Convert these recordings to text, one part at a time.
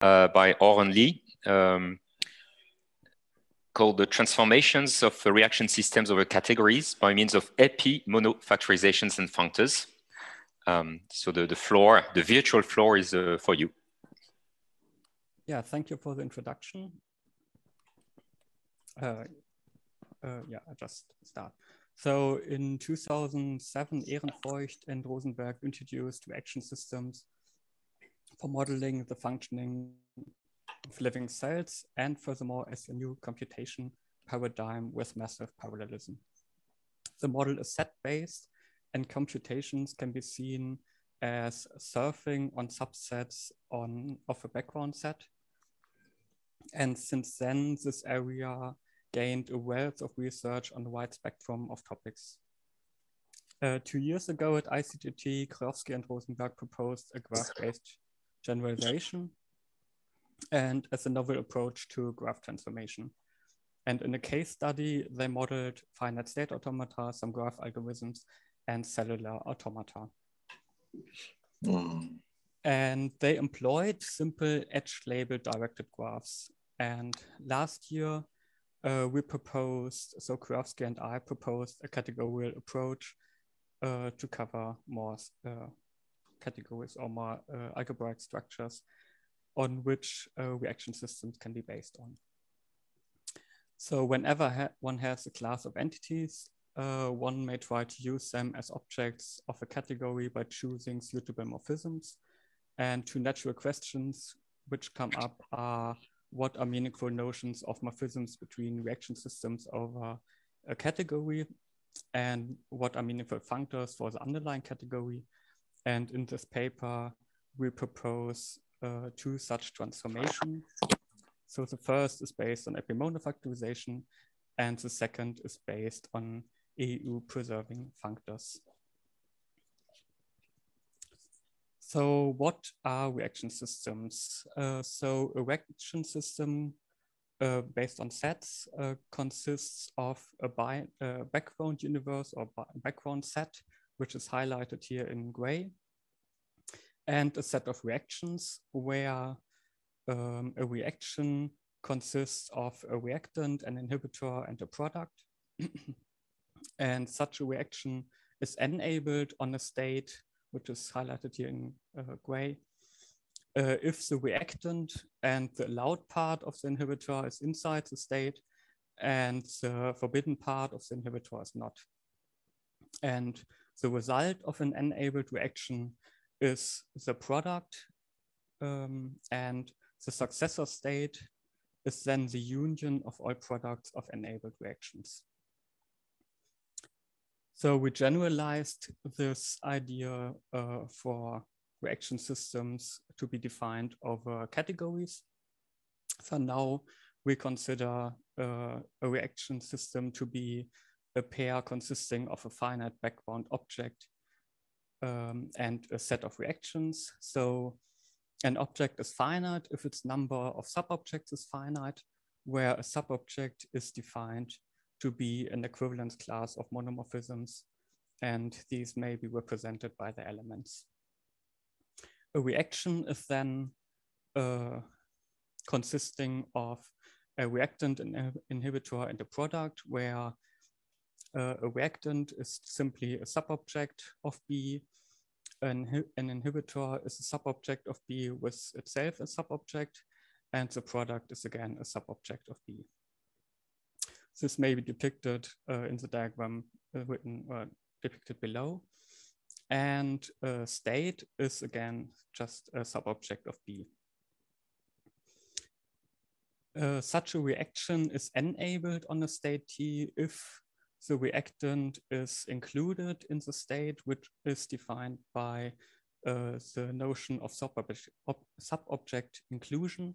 uh, by Aaron Lye um, called the transformations of reaction systems over categories by means of epi monofactorizations and functors. Um, so the, the floor, the virtual floor is uh, for you. Yeah, thank you for the introduction. Uh, uh, yeah, I just start. So in 2007, Ehrenfeucht and Rozenberg introduced reaction systems for modeling the functioning of living cells and furthermore as a new computation paradigm with massive parallelism. The model is set-based and computations can be seen as surfing on subsets on, of a background set. And since then, this area gained a wealth of research on a wide spectrum of topics. Uh, two years ago at ICGT, Kreowski and Rozenberg proposed a graph-based generalization and as a novel approach to graph transformation. And in a case study, they modeled finite state automata, some graph algorithms, and cellular automata. Mm. And they employed simple edge label directed graphs. And last year, uh, we proposed, so Kreowski and I proposed a categorical approach uh, to cover more uh, categories or more uh, algebraic structures on which uh, reaction systems can be based on. So whenever ha one has a class of entities, uh, one may try to use them as objects of a category by choosing suitable morphisms. And two natural questions which come up are what are meaningful notions of morphisms between reaction systems over a category and what are meaningful functors for the underlying category. And in this paper, we propose uh, two such transformations. So the first is based on epimonofactorization and the second is based on EU preserving functors. So what are reaction systems? Uh, so a reaction system uh, based on sets uh, consists of a uh, background universe or background set, which is highlighted here in gray, and a set of reactions where um, a reaction consists of a reactant, an inhibitor, and a product. and such a reaction is enabled on a state which is highlighted here in uh, gray, uh, if the reactant and the allowed part of the inhibitor is inside the state and the forbidden part of the inhibitor is not. And the result of an enabled reaction is the product um, and the successor state is then the union of all products of enabled reactions. So we generalized this idea uh, for reaction systems to be defined over categories. So now we consider uh, a reaction system to be a pair consisting of a finite background object um, and a set of reactions. So an object is finite if its number of subobjects is finite, where a subobject is defined to be an equivalence class of monomorphisms, and these may be represented by the elements. A reaction is then uh, consisting of a reactant and inhibitor and a product where uh, a reactant is simply a subobject of B. An, an inhibitor is a subobject of B with itself a subobject, and the product is again a subobject of B. This may be depicted uh, in the diagram uh, written uh, depicted below. And uh, state is again just a subobject of B. Uh, such a reaction is enabled on a state T if the reactant is included in the state, which is defined by uh, the notion of subobject, subobject inclusion,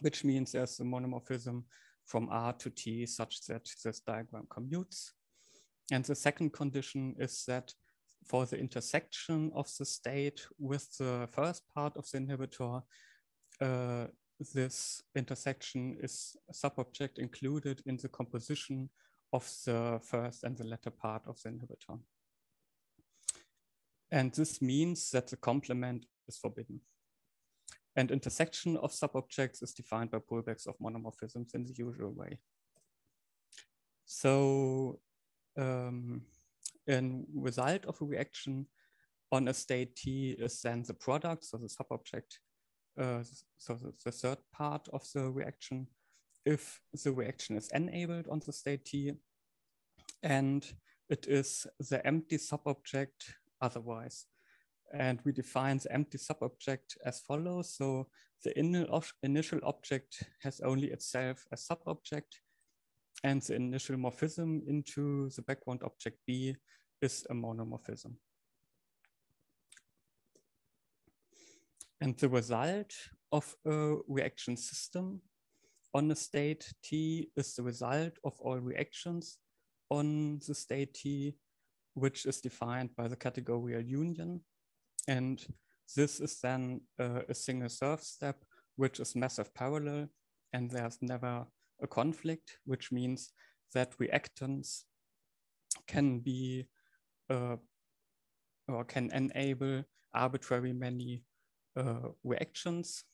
which means there's a monomorphism from R to T such that this diagram commutes. And the second condition is that for the intersection of the state with the first part of the inhibitor, uh, this intersection is subobject included in the composition of the first and the latter part of the inhibitor. And this means that the complement is forbidden. And intersection of subobjects is defined by pullbacks of monomorphisms in the usual way. So um, a result of a reaction on a state T is then the product, so the subobject, uh, so the, the, third part of the reaction, if the reaction is enabled on the state T, and it is the empty subobject otherwise. And we define the empty subobject as follows. So the initial object has only itself as subobject, and the initial morphism into the background object B is a monomorphism. And the result of a reaction system on a state T is the result of all reactions on the state T, which is defined by the categorical union. And this is then uh, a single surf step, which is massive parallel, and there's never a conflict, which means that reactants can be uh, or can enable arbitrary many uh, reactions.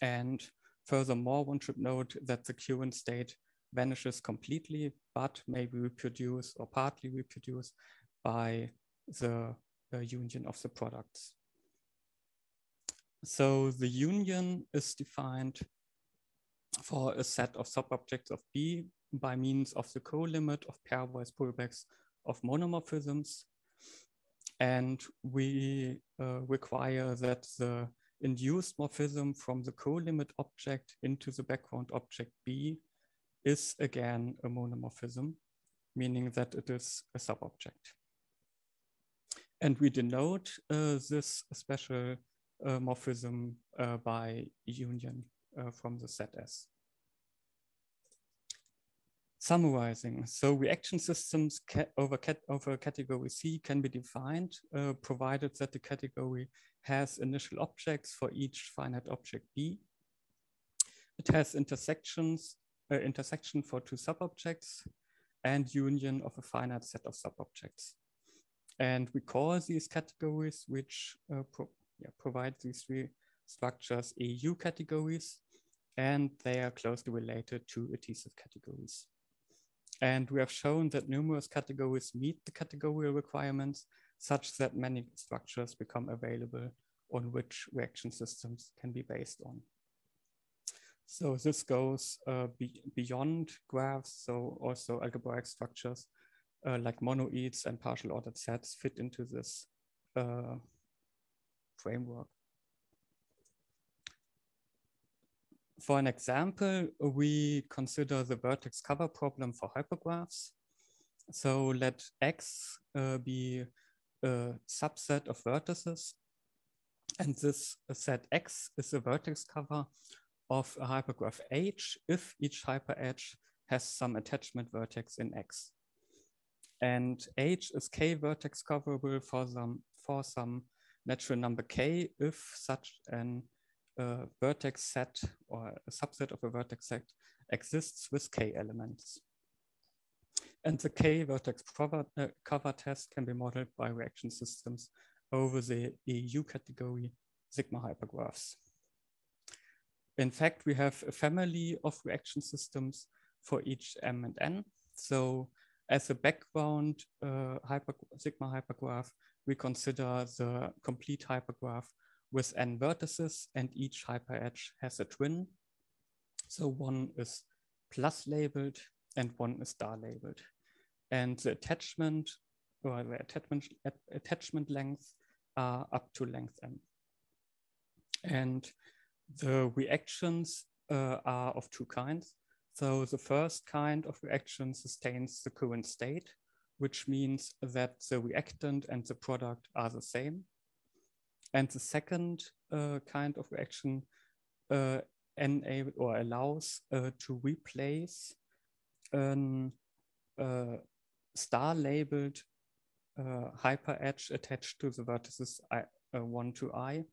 And furthermore, one should note that the current state vanishes completely, but may be reproduced or partly reproduced by the uh, union of the products. So the union is defined for a set of subobjects of B by means of the co-limit of pairwise pullbacks of monomorphisms. And we uh, require that the induced morphism from the co-limit object into the background object B is again a monomorphism, meaning that it is a subobject. And we denote uh, this special uh, morphism uh, by union uh, from the set S. Summarizing, so reaction systems over, cat over category C can be defined, uh, provided that the category has initial objects for each finite object B. It has intersections, uh, intersection for two subobjects and union of a finite set of subobjects. And we call these categories, which uh, pro yeah, provide these three structures, EU categories, and they are closely related to adhesive categories. And we have shown that numerous categories meet the categorical requirements such that many structures become available on which reaction systems can be based on. So this goes uh, be beyond graphs, so also algebraic structures uh, like monoids and partial ordered sets fit into this uh, framework. For an example, we consider the vertex cover problem for hypergraphs. So let X uh, be a subset of vertices. And this set X is a vertex cover of a hypergraph H if each hyperedge has some attachment vertex in X. And H is K vertex coverable for some, for some natural number K if such an a vertex set or a subset of a vertex set exists with k elements. And the k vertex cover, uh, cover test can be modeled by reaction systems over the EU category sigma hypergraphs. In fact, we have a family of reaction systems for each M and N. So as a background uh, hyper, sigma hypergraph, we consider the complete hypergraph with n vertices and each hyperedge has a twin. So one is plus labeled and one is star labeled. And the attachment or the attachment, attachment length are up to length m. And the reactions uh, are of two kinds. So the first kind of reaction sustains the current state, which means that the reactant and the product are the same. And the second uh, kind of reaction uh, enable or allows uh, to replace an uh, star labeled uh, hyper edge attached to the vertices I, uh, 1 to i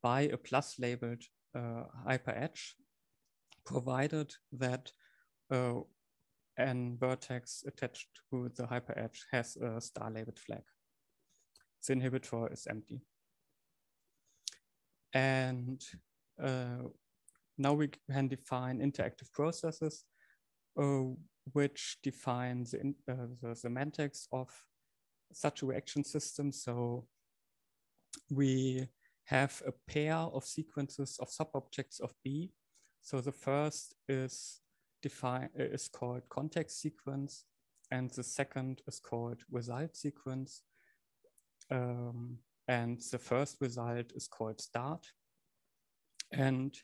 by a plus labeled hyper edge, provided that an vertex attached to the hyper edge has a star labeled flag. The inhibitor is empty. And uh, now we can define interactive processes uh, which define the, uh, the, semantics of such a reaction system. So we have a pair of sequences of subobjects of B. So the first is defined is called context sequence, and the second is called result sequence. Um, and the first result is called start. And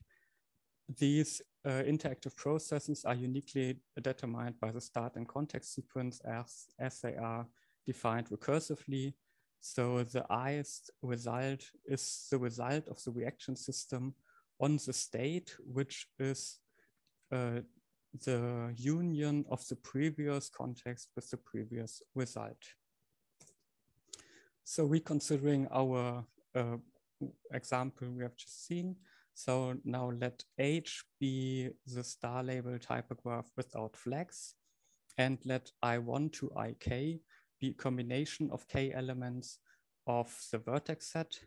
these uh, interactive processes are uniquely determined by the start and context sequence as, as they are defined recursively. So the ith result is the result of the reaction system on the state, which is uh, the union of the previous context with the previous result. So reconsidering our uh, example we have just seen, so now let H be the star label hypergraph without flags and let I1 to IK be a combination of K elements of the vertex set.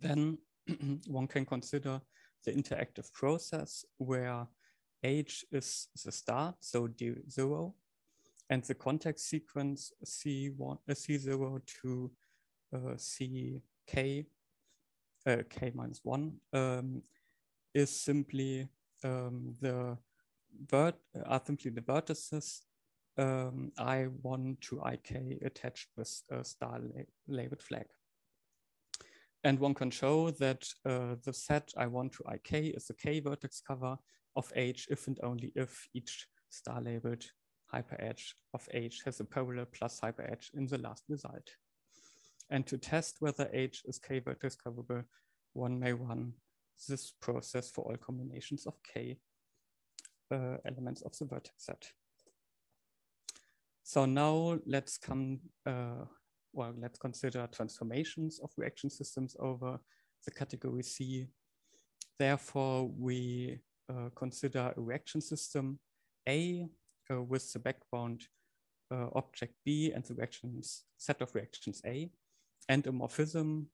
Then one can consider the interactive process where H is the start, so D0, and the context sequence C1, uh, C0 to uh, CK uh, k minus one um, is simply um, the vert are simply the vertices um, I1 to IK attached with a star la labeled flag. And one can show that uh, the set I1 to IK is a K vertex cover of H if and only if each star labeled hyperedge of H has a parallel plus hyperedge in the last result. And to test whether H is k-vertex coverable, one may run this process for all combinations of k uh, elements of the vertex set. So now let's come, uh, well, let's consider transformations of reaction systems over the category C. Therefore, we uh, consider a reaction system A uh, with the background uh, object B and the reactions set of reactions A and a morphism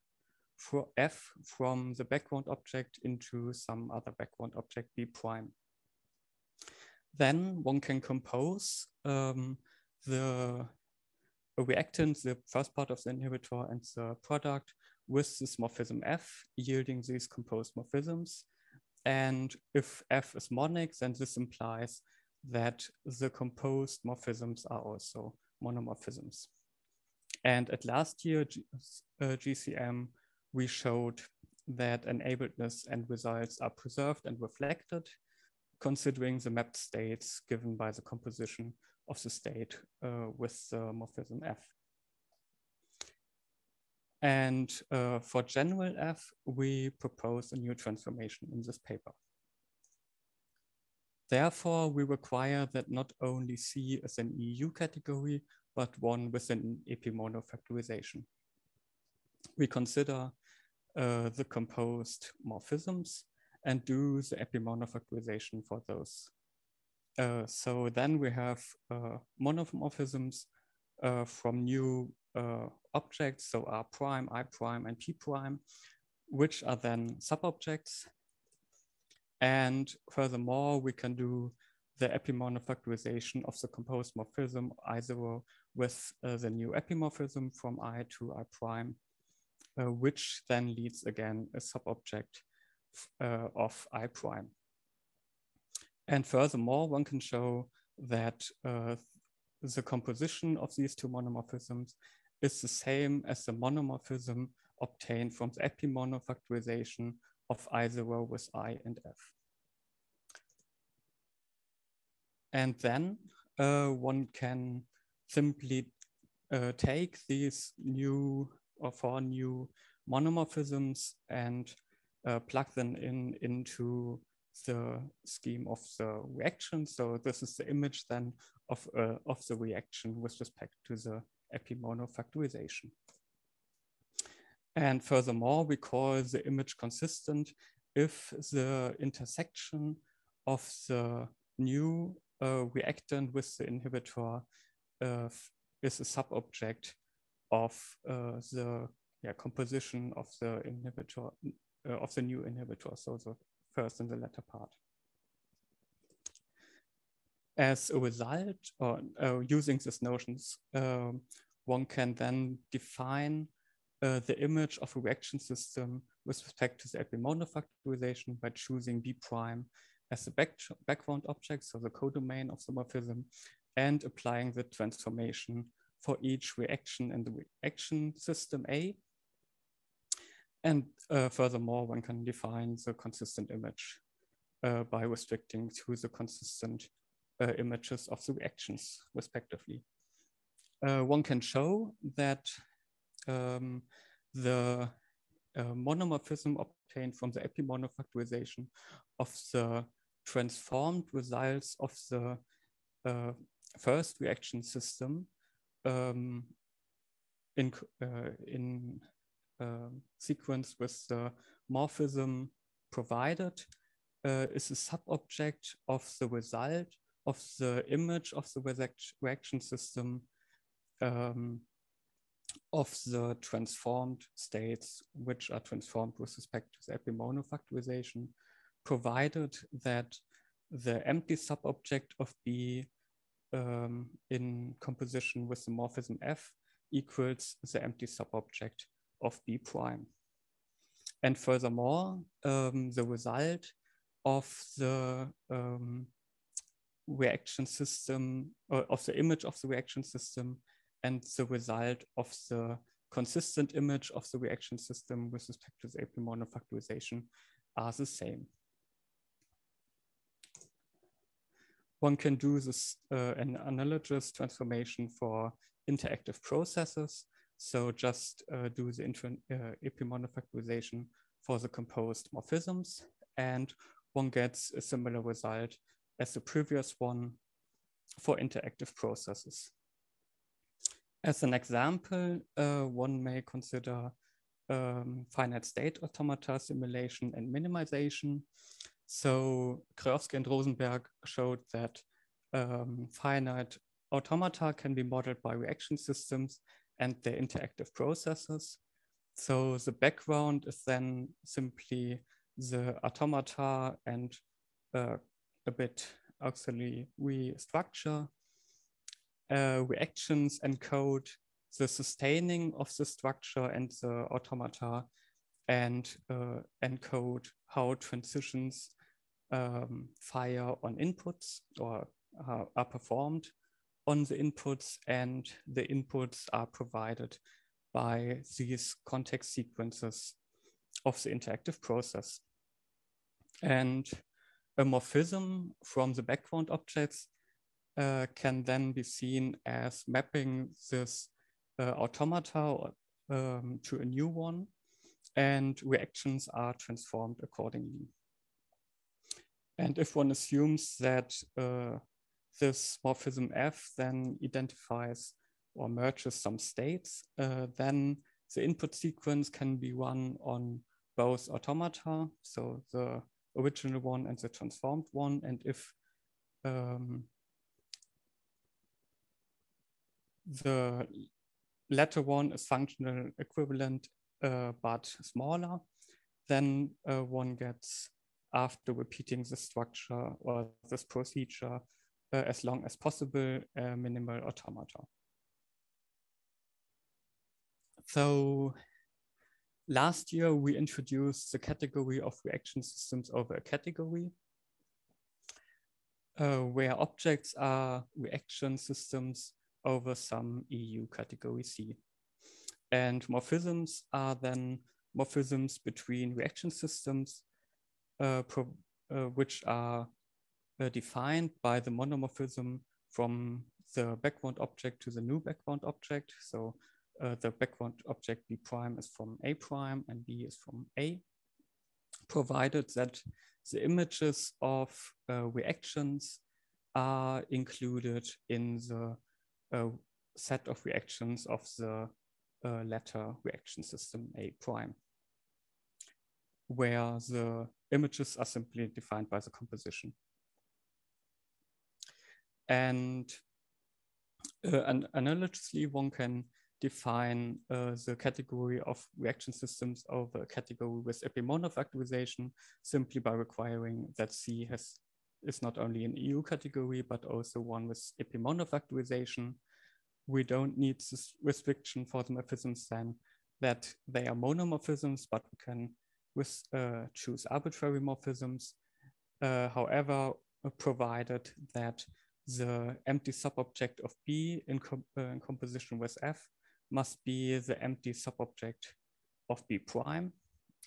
for f from the background object into some other background object b prime. Then one can compose um, the reactant, the first part of the inhibitor and the product with this morphism f, yielding these composed morphisms. And if f is monic, then this implies that the composed morphisms are also monomorphisms. And at last year G uh, GCM, we showed that enabledness and results are preserved and reflected, considering the mapped states given by the composition of the state uh, with the morphism F. And uh, for general F, we propose a new transformation in this paper. Therefore, we require that not only C is an EU category, but one with an epimonofactorization. We consider uh, the composed morphisms and do the epimonofactorization for those. Uh, so then we have uh, monomorphisms uh, from new uh, objects, so R prime, I prime, and P prime, which are then subobjects and furthermore, we can do the epimonofactorization of the composed morphism I0 with uh, the new epimorphism from I to I prime, uh, which then leads again a subobject uh, of I prime. And furthermore, one can show that uh, the composition of these two monomorphisms is the same as the monomorphism obtained from the epimonofactorization of either row with I and F. And then uh, one can simply uh, take these new or four new monomorphisms and uh, plug them in into the scheme of the reaction. So this is the image then of, uh, of the reaction with respect to the epimono epimonofactorization. And furthermore, we call the image consistent if the intersection of the new uh, reactant with the inhibitor uh, is a subobject of uh, the yeah, composition of the inhibitor uh, of the new inhibitor, so the first and the latter part. As a result, or uh, using these notions, um, one can then define uh, the image of a reaction system with respect to the epimonofactorization by choosing B prime as the back background object, so the codomain of the morphism, and applying the transformation for each reaction in the reaction system A. And uh, furthermore, one can define the consistent image uh, by restricting to the consistent uh, images of the reactions, respectively. Uh, one can show that um, the uh, monomorphism obtained from the epimonofactorization of the transformed results of the uh, first reaction system um, in, uh, in uh, sequence with the morphism provided uh, is a subobject of the result of the image of the reaction system um, of the transformed states, which are transformed with respect to the epimonofactorization, provided that the empty subobject of B um, in composition with the morphism F equals the empty subobject of B prime. And furthermore, um, the result of the um, reaction system, or of the image of the reaction system and the result of the consistent image of the reaction system with respect to the epimonofactorization are the same. One can do this uh, an analogous transformation for interactive processes. So just uh, do the uh, epimonofactorization for the composed morphisms and one gets a similar result as the previous one for interactive processes. As an example, uh, one may consider um, finite state automata simulation and minimization. So Kreowski and Rozenberg showed that um, finite automata can be modeled by reaction systems and their interactive processes. So the background is then simply the automata and uh, a bit auxiliary structure uh, reactions encode the sustaining of the structure and the automata and uh, encode how transitions um, fire on inputs or uh, are performed on the inputs and the inputs are provided by these context sequences of the interactive process. And a morphism from the background objects uh, can then be seen as mapping this uh, automata um, to a new one, and reactions are transformed accordingly. And if one assumes that uh, this morphism F then identifies or merges some states, uh, then the input sequence can be run on both automata, so the original one and the transformed one. And if um, the latter one is functional equivalent, uh, but smaller, then uh, one gets, after repeating the structure or this procedure, uh, as long as possible, minimal automata. So last year, we introduced the category of reaction systems over a category. Uh, where objects are reaction systems over some EU category C. And morphisms are then morphisms between reaction systems, uh, uh, which are uh, defined by the monomorphism from the background object to the new background object. So uh, the background object B prime is from A prime and B is from A, provided that the images of uh, reactions are included in the a set of reactions of the uh, latter reaction system A prime, where the images are simply defined by the composition. And, uh, analogously, one can define uh, the category of reaction systems over a category with epimonofactorization simply by requiring that C has is not only an EU category, but also one with epimonofactorization. We don't need this restriction for the morphisms then that they are monomorphisms, but we can with, uh, choose arbitrary morphisms. Uh, however, uh, provided that the empty subobject of B in, com uh, in composition with F must be the empty subobject of B prime.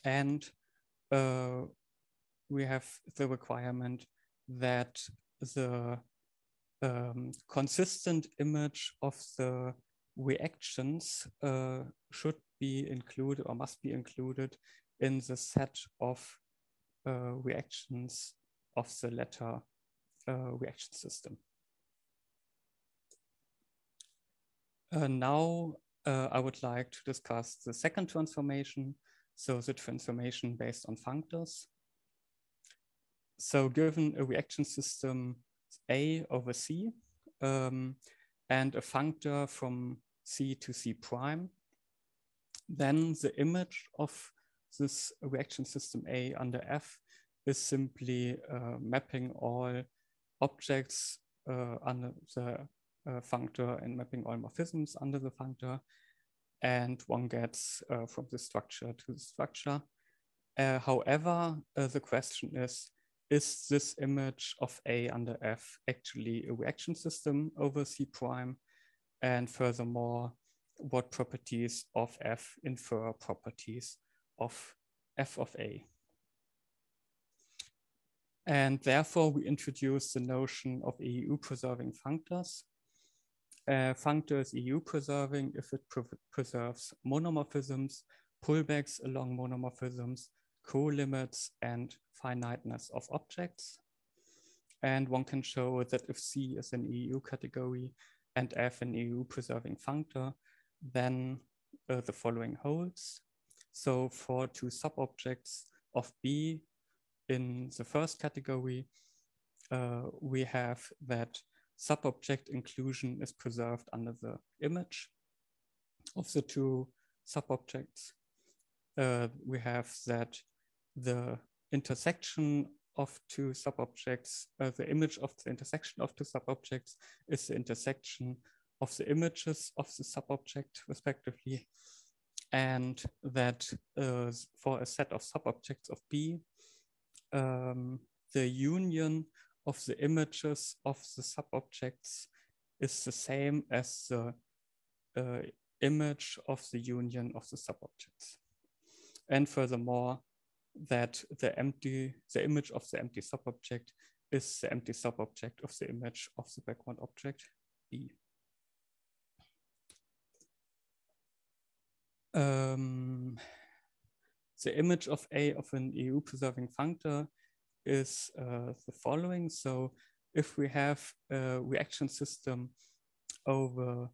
And uh, we have the requirement that the um, consistent image of the reactions uh, should be included or must be included in the set of uh, reactions of the latter uh, reaction system. Uh, now uh, I would like to discuss the second transformation, so the transformation based on functors. So given a reaction system A over C um, and a functor from C to C prime, then the image of this reaction system A under F is simply uh, mapping all objects uh, under the uh, functor and mapping all morphisms under the functor. And one gets uh, from the structure to the structure. Uh, however, uh, the question is, is this image of A under F actually a reaction system over C prime? And furthermore, what properties of F infer properties of F of A? And therefore, we introduce the notion of EU preserving functors. Uh, functor is EU preserving if it pre preserves monomorphisms, pullbacks along monomorphisms, co-limits and finiteness of objects. And one can show that if C is an EU category and F an EU preserving functor, then uh, the following holds. So for two subobjects of B in the first category, uh, we have that subobject inclusion is preserved under the image of the two subobjects. Uh, we have that the intersection of two subobjects, uh, the image of the intersection of two subobjects is the intersection of the images of the subobject respectively. And that uh, for a set of subobjects of B, um, the union of the images of the subobjects is the same as the uh, image of the union of the subobjects. And furthermore, that the empty, the image of the empty subobject is the empty subobject of the image of the background object B. Um, the image of A of an EU preserving functor is uh, the following. So if we have a reaction system over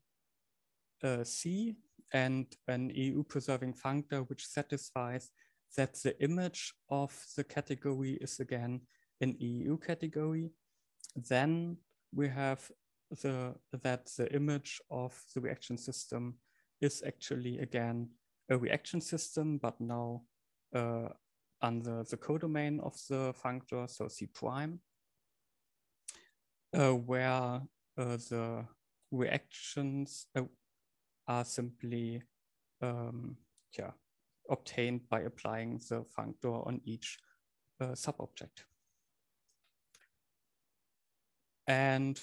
uh, C and an EU preserving functor which satisfies that the image of the category is again an EU category, then we have the that the image of the reaction system is actually again a reaction system, but now uh, under the codomain of the functor, so C prime, uh, where uh, the reactions uh, are simply um, yeah, obtained by applying the functor on each uh, subobject. And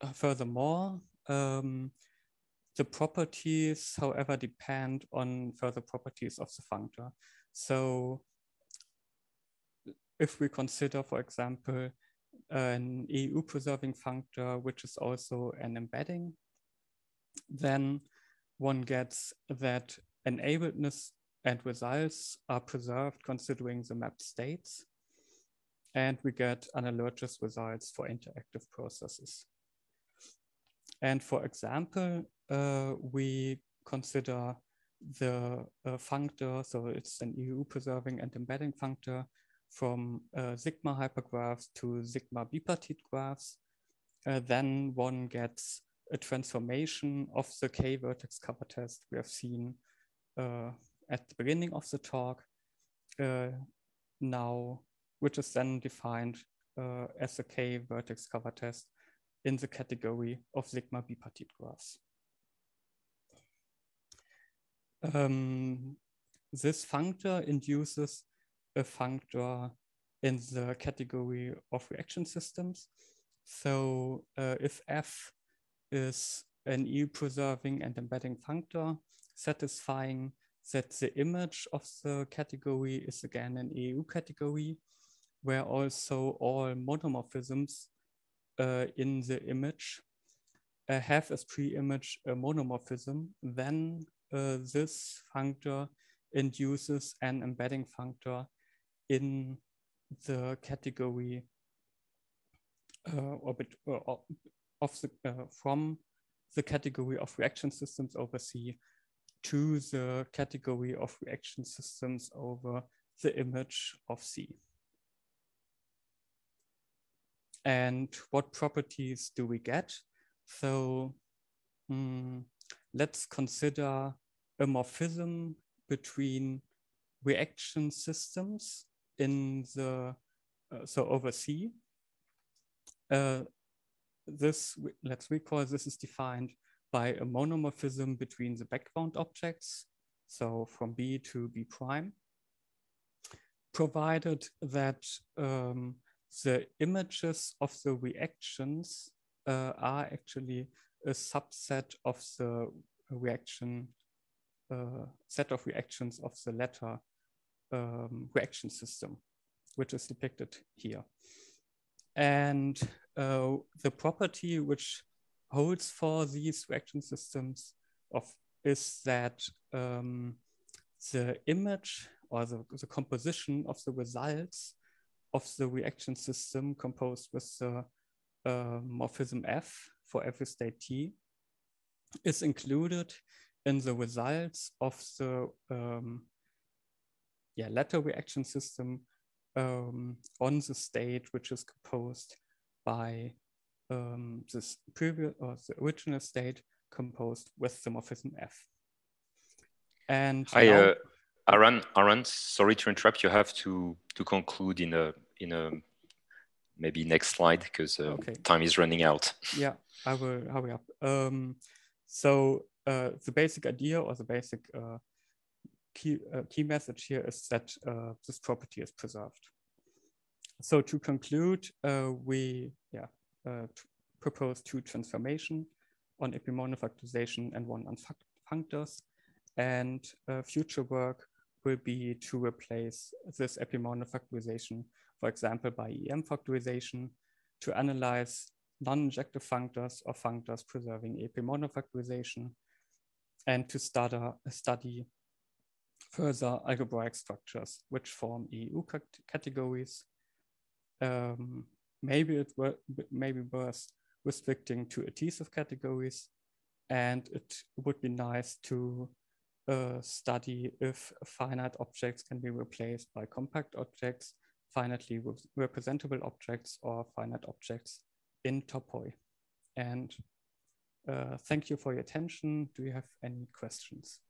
uh, furthermore, um, the properties, however, depend on further properties of the functor. So if we consider, for example, an EU preserving functor, which is also an embedding, then one gets that enabledness and results are preserved considering the mapped states. And we get analogous results for interactive processes. And for example, uh, we consider the uh, functor, so it's an EU preserving and embedding functor from uh, sigma hypergraphs to sigma bipartite graphs. Uh, then one gets a transformation of the k-vertex cover test we have seen uh, at the beginning of the talk uh, now, which is then defined uh, as a k-vertex cover test in the category of sigma bipartite graphs. Um, this functor induces a functor in the category of reaction systems. So uh, if F is an EU preserving and embedding functor satisfying that the image of the category is again an EU category, where also all monomorphisms uh, in the image uh, have as pre-image a monomorphism, then uh, this functor induces an embedding functor in the category uh, bit, uh, of the, uh, from the category of reaction systems over C to the category of reaction systems over the image of C. And what properties do we get? So um, let's consider a morphism between reaction systems in the, uh, so over C. Uh, this, let's recall this is defined by a monomorphism between the background objects, so from B to B prime, provided that um, the images of the reactions uh, are actually a subset of the reaction, uh, set of reactions of the latter um, reaction system, which is depicted here. And uh, the property which holds for these reaction systems of is that um, the image or the, the composition of the results of the reaction system composed with the uh, morphism F for every state T is included in the results of the um, yeah, latter reaction system um, on the state which is composed by um, this previous or the original state composed with the morphism F. And I, now, uh, Aaron, Aaron, sorry to interrupt. You have to to conclude in a in a maybe next slide because uh, okay. time is running out. Yeah, I will hurry up. Um, so uh, the basic idea or the basic uh, key uh, key message here is that uh, this property is preserved. So to conclude, uh, we yeah propose two transformation on epimonofactorization and one on functors, and future work will be to replace this epimonofactorization, for example, by EM factorization to analyze non-injective functors or functors preserving epimonofactorization and to start a, study further algebraic structures which form EU categories. Um, maybe it were maybe worth restricting to adhesive categories, and it would be nice to uh, study if finite objects can be replaced by compact objects, finitely representable objects, or finite objects in topoi. And uh, thank you for your attention. Do you have any questions?